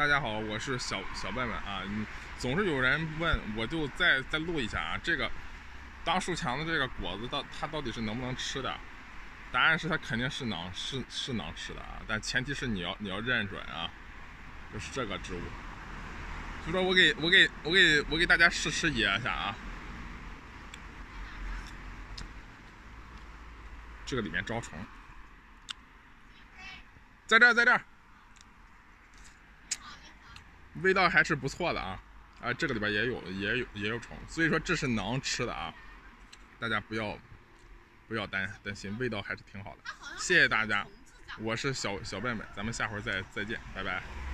大家好，我是小小笨笨啊。总是有人问，我就再再录一下啊。这个当树墙的这个果子到它到底是能不能吃的？答案是它肯定是能是是能吃的啊，但前提是你要你要认准啊，就是这个植物。所以说我给我给我给我给大家试吃一下啊，这个里面招虫，在这儿在这儿，味道还是不错的啊。啊，这个里边也有也有也有虫，所以说这是能吃的啊，大家不要不要担担心，味道还是挺好的。谢谢大家，我是小小笨笨，咱们下回再再见，拜拜。